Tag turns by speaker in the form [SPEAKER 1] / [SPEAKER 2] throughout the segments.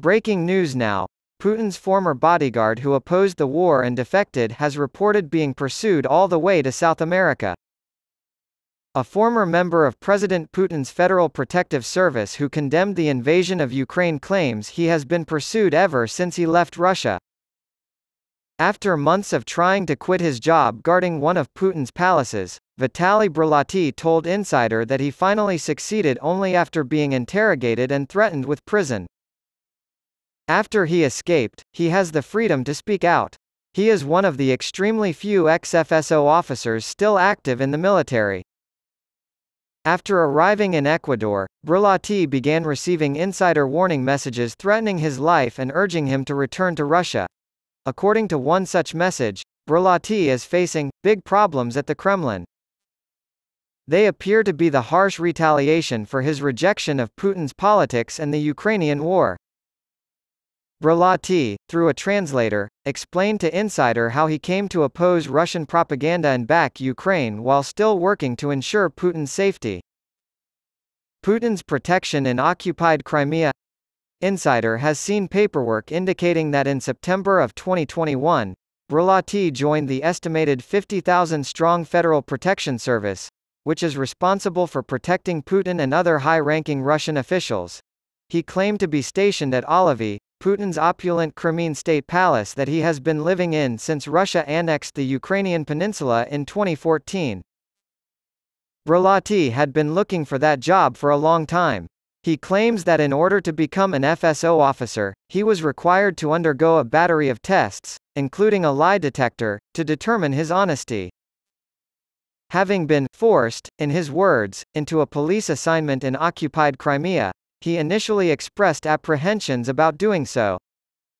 [SPEAKER 1] Breaking news now. Putin's former bodyguard who opposed the war and defected has reported being pursued all the way to South America. A former member of President Putin's Federal Protective Service who condemned the invasion of Ukraine claims he has been pursued ever since he left Russia. After months of trying to quit his job guarding one of Putin's palaces, Vitaly Brolaty told Insider that he finally succeeded only after being interrogated and threatened with prison. After he escaped, he has the freedom to speak out. He is one of the extremely few ex-FSO officers still active in the military. After arriving in Ecuador, Brolaty began receiving insider warning messages threatening his life and urging him to return to Russia. According to one such message, Brolaty is facing big problems at the Kremlin. They appear to be the harsh retaliation for his rejection of Putin's politics and the Ukrainian war. Brolaty, through a translator, explained to Insider how he came to oppose Russian propaganda and back Ukraine while still working to ensure Putin's safety. Putin's protection in occupied Crimea Insider has seen paperwork indicating that in September of 2021, Brolaty joined the estimated 50,000-strong Federal Protection Service, which is responsible for protecting Putin and other high-ranking Russian officials. He claimed to be stationed at Olavy, Putin's opulent Crimean state palace that he has been living in since Russia annexed the Ukrainian peninsula in 2014. Brolaty had been looking for that job for a long time. He claims that in order to become an FSO officer, he was required to undergo a battery of tests, including a lie detector, to determine his honesty. Having been forced, in his words, into a police assignment in occupied Crimea, he initially expressed apprehensions about doing so.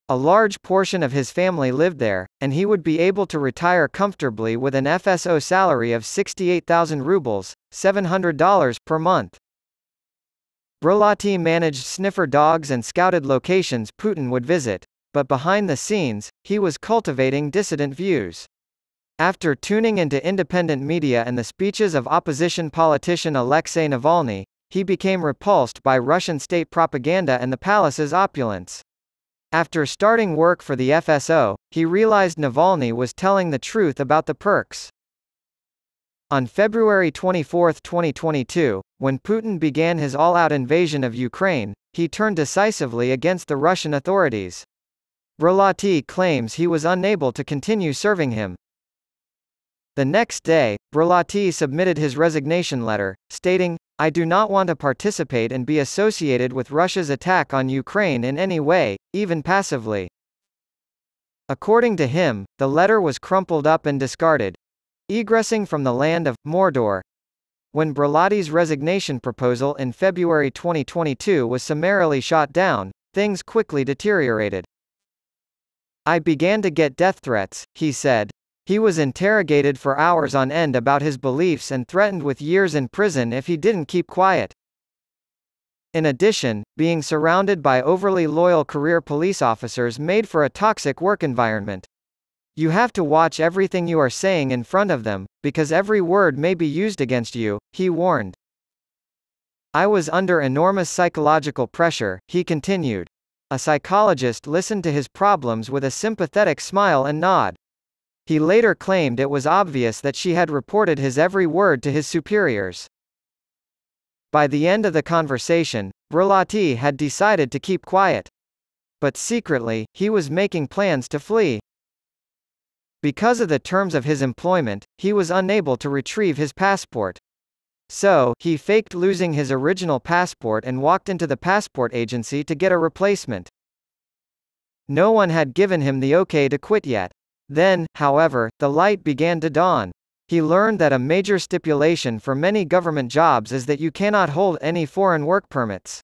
[SPEAKER 1] A large portion of his family lived there, and he would be able to retire comfortably with an FSO salary of 68,000 rubles, $700 per month. Brolaty managed sniffer dogs and scouted locations Putin would visit, but behind the scenes, he was cultivating dissident views. After tuning into independent media and the speeches of opposition politician Alexei Navalny, he became repulsed by Russian state propaganda and the palace's opulence. After starting work for the FSO, he realized Navalny was telling the truth about the perks. On February 24, 2022, when Putin began his all-out invasion of Ukraine, he turned decisively against the Russian authorities. Brolaty claims he was unable to continue serving him. The next day, Brolaty submitted his resignation letter, stating, I do not want to participate and be associated with Russia's attack on Ukraine in any way, even passively. According to him, the letter was crumpled up and discarded. Egressing from the land of Mordor. When Brolaty's resignation proposal in February 2022 was summarily shot down, things quickly deteriorated. I began to get death threats, he said. He was interrogated for hours on end about his beliefs and threatened with years in prison if he didn't keep quiet. In addition, being surrounded by overly loyal career police officers made for a toxic work environment. You have to watch everything you are saying in front of them, because every word may be used against you, he warned. I was under enormous psychological pressure, he continued. A psychologist listened to his problems with a sympathetic smile and nod. He later claimed it was obvious that she had reported his every word to his superiors. By the end of the conversation, Brolaty had decided to keep quiet. But secretly, he was making plans to flee. Because of the terms of his employment, he was unable to retrieve his passport. So, he faked losing his original passport and walked into the passport agency to get a replacement. No one had given him the okay to quit yet. Then, however, the light began to dawn. He learned that a major stipulation for many government jobs is that you cannot hold any foreign work permits.